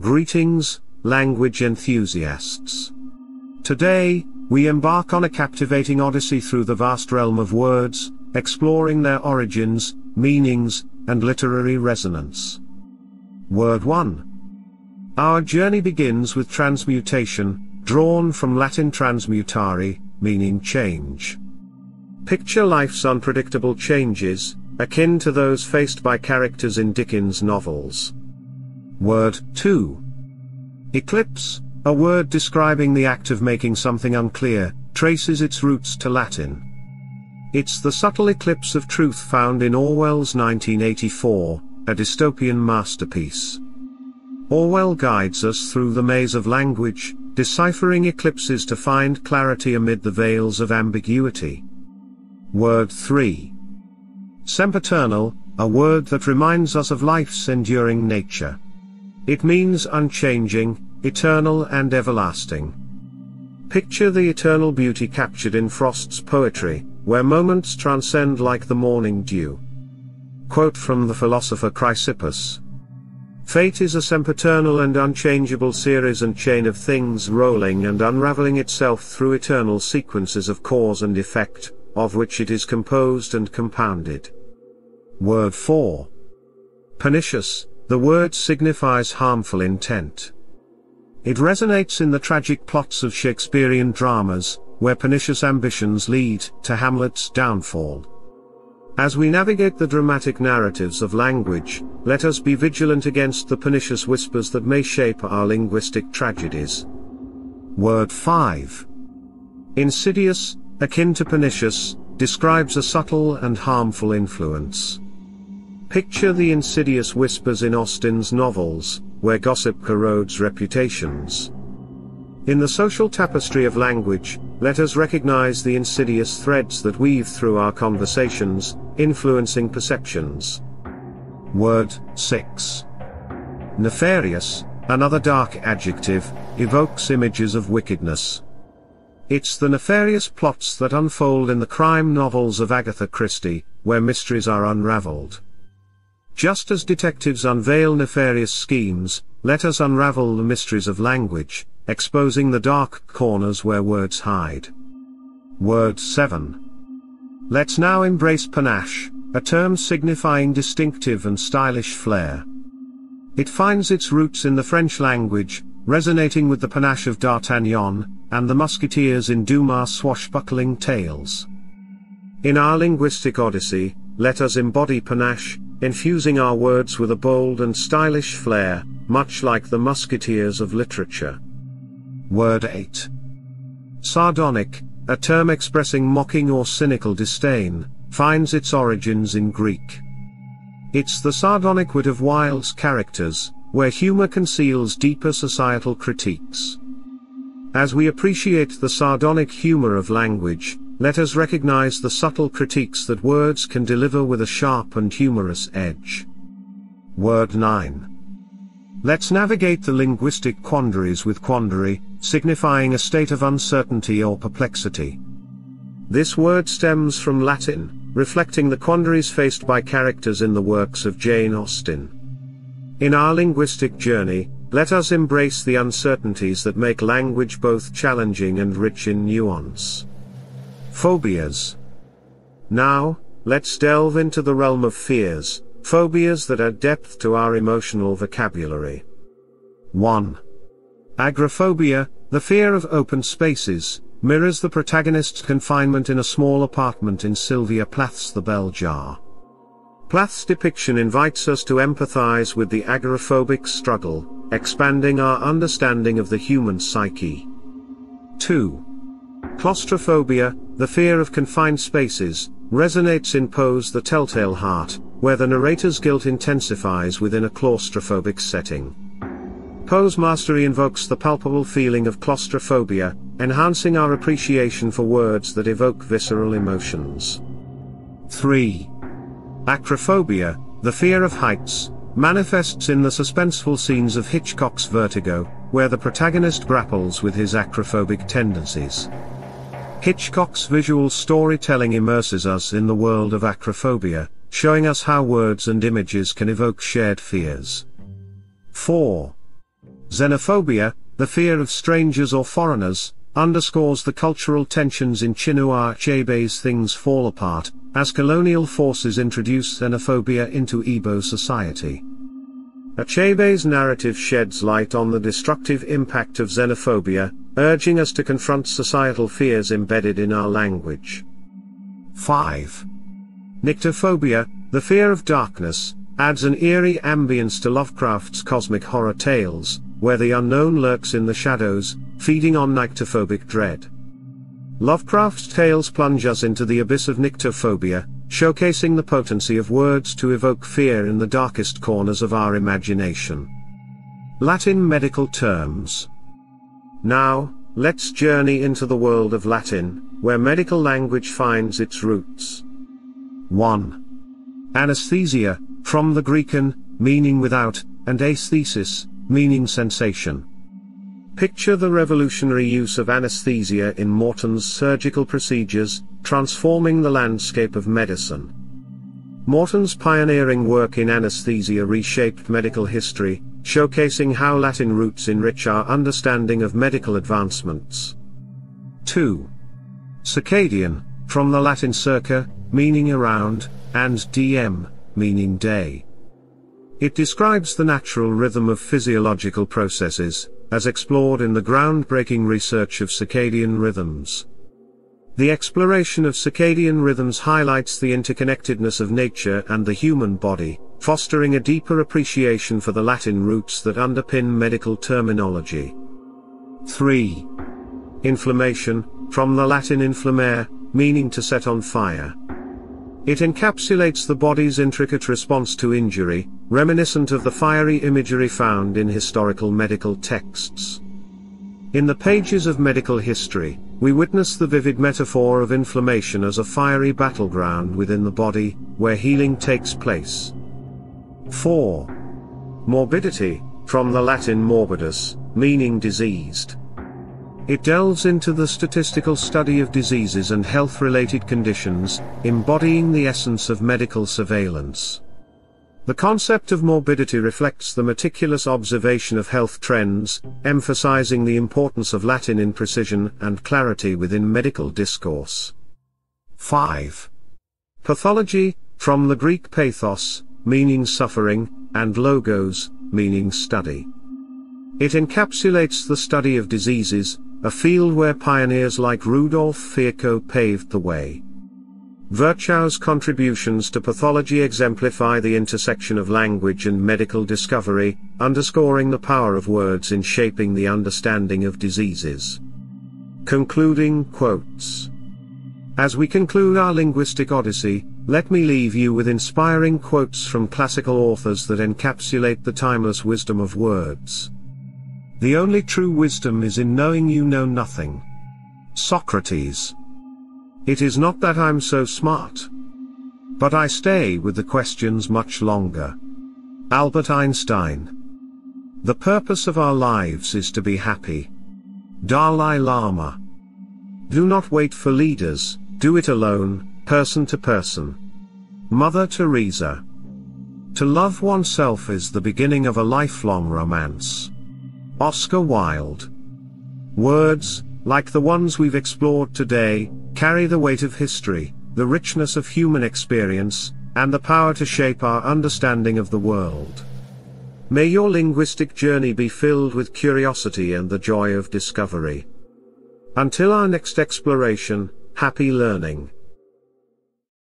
Greetings, language enthusiasts. Today, we embark on a captivating odyssey through the vast realm of words, exploring their origins, meanings, and literary resonance. Word 1. Our journey begins with transmutation, drawn from Latin transmutare, meaning change. Picture life's unpredictable changes, akin to those faced by characters in Dickens' novels. Word 2. Eclipse, a word describing the act of making something unclear, traces its roots to Latin. It's the subtle eclipse of truth found in Orwell's 1984, a dystopian masterpiece. Orwell guides us through the maze of language, deciphering eclipses to find clarity amid the veils of ambiguity. Word 3. Sempiternal, a word that reminds us of life's enduring nature. It means unchanging, eternal and everlasting. Picture the eternal beauty captured in Frost's poetry, where moments transcend like the morning dew. Quote from the philosopher Chrysippus. Fate is a sempiternal and unchangeable series and chain of things rolling and unraveling itself through eternal sequences of cause and effect, of which it is composed and compounded. Word 4. Pernicious, the word signifies harmful intent. It resonates in the tragic plots of Shakespearean dramas, where pernicious ambitions lead to Hamlet's downfall. As we navigate the dramatic narratives of language, let us be vigilant against the pernicious whispers that may shape our linguistic tragedies. Word 5. Insidious, akin to pernicious, describes a subtle and harmful influence. Picture the insidious whispers in Austen's novels, where gossip corrodes reputations. In the social tapestry of language, let us recognize the insidious threads that weave through our conversations, influencing perceptions. Word 6. Nefarious, another dark adjective, evokes images of wickedness. It's the nefarious plots that unfold in the crime novels of Agatha Christie, where mysteries are unraveled. Just as detectives unveil nefarious schemes, let us unravel the mysteries of language, exposing the dark corners where words hide. Word 7. Let's now embrace panache, a term signifying distinctive and stylish flair. It finds its roots in the French language, resonating with the panache of D'Artagnan, and the musketeers in Dumas' swashbuckling tales. In our linguistic odyssey, let us embody panache, infusing our words with a bold and stylish flair, much like the musketeers of literature. Word 8. Sardonic, a term expressing mocking or cynical disdain, finds its origins in Greek. It's the sardonic wit of Wilde's characters, where humor conceals deeper societal critiques. As we appreciate the sardonic humor of language, let us recognize the subtle critiques that words can deliver with a sharp and humorous edge. Word 9. Let's navigate the linguistic quandaries with quandary, signifying a state of uncertainty or perplexity. This word stems from Latin, reflecting the quandaries faced by characters in the works of Jane Austen. In our linguistic journey, let us embrace the uncertainties that make language both challenging and rich in nuance. Phobias. Now, let's delve into the realm of fears, phobias that add depth to our emotional vocabulary. 1. Agoraphobia, the fear of open spaces, mirrors the protagonist's confinement in a small apartment in Sylvia Plath's The Bell Jar. Plath's depiction invites us to empathize with the agoraphobic struggle, expanding our understanding of the human psyche. 2. Claustrophobia, the fear of confined spaces, resonates in Poe's The Telltale Heart, where the narrator's guilt intensifies within a claustrophobic setting. Poe's mastery invokes the palpable feeling of claustrophobia, enhancing our appreciation for words that evoke visceral emotions. 3. Acrophobia, the fear of heights, manifests in the suspenseful scenes of Hitchcock's Vertigo, where the protagonist grapples with his acrophobic tendencies. Hitchcock's visual storytelling immerses us in the world of acrophobia, showing us how words and images can evoke shared fears. 4. Xenophobia, the fear of strangers or foreigners, underscores the cultural tensions in Chinua Achebe's Things Fall Apart, as colonial forces introduce xenophobia into Igbo society. Achebe's narrative sheds light on the destructive impact of xenophobia, urging us to confront societal fears embedded in our language. 5. Nyctophobia, the fear of darkness, adds an eerie ambience to Lovecraft's cosmic horror tales, where the unknown lurks in the shadows, feeding on nyctophobic dread. Lovecraft's tales plunge us into the abyss of nyctophobia, showcasing the potency of words to evoke fear in the darkest corners of our imagination. Latin medical terms. Now, let's journey into the world of Latin, where medical language finds its roots. 1. Anesthesia, from the Greek an, meaning without, and aesthesis, meaning sensation. Picture the revolutionary use of anesthesia in Morton's surgical procedures, transforming the landscape of medicine. Morton's pioneering work in anesthesia reshaped medical history, showcasing how Latin roots enrich our understanding of medical advancements. 2. Circadian, from the Latin circa, meaning around, and diem, meaning day. It describes the natural rhythm of physiological processes, as explored in the groundbreaking research of circadian rhythms. The exploration of circadian rhythms highlights the interconnectedness of nature and the human body, fostering a deeper appreciation for the Latin roots that underpin medical terminology. 3. Inflammation, from the Latin inflammare, meaning to set on fire. It encapsulates the body's intricate response to injury, reminiscent of the fiery imagery found in historical medical texts. In the pages of medical history, we witness the vivid metaphor of inflammation as a fiery battleground within the body, where healing takes place. 4. Morbidity, from the Latin morbidus, meaning diseased. It delves into the statistical study of diseases and health-related conditions, embodying the essence of medical surveillance. The concept of morbidity reflects the meticulous observation of health trends, emphasizing the importance of Latin in precision and clarity within medical discourse. 5. Pathology, from the Greek pathos, meaning suffering, and logos, meaning study. It encapsulates the study of diseases, a field where pioneers like Rudolf Virchow paved the way. Virchow's contributions to pathology exemplify the intersection of language and medical discovery, underscoring the power of words in shaping the understanding of diseases. Concluding quotes. As we conclude our linguistic odyssey, let me leave you with inspiring quotes from classical authors that encapsulate the timeless wisdom of words. The only true wisdom is in knowing you know nothing. Socrates. It is not that I'm so smart. But I stay with the questions much longer. Albert Einstein. The purpose of our lives is to be happy. Dalai Lama. Do not wait for leaders, do it alone, person to person. Mother Teresa. To love oneself is the beginning of a lifelong romance. Oscar Wilde. Words, like the ones we've explored today, carry the weight of history, the richness of human experience, and the power to shape our understanding of the world. May your linguistic journey be filled with curiosity and the joy of discovery. Until our next exploration, happy learning.